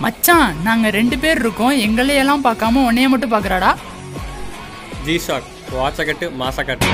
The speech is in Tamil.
மச்சான் நாங்க ரெண்டு பேர் இருக்கோம். எங்களையெல்லாம் பார்க்காம உன்னைய மட்டும் பாக்குறாடா ஜி ஷாக் வாட்ச கட்டு மாச கட்டு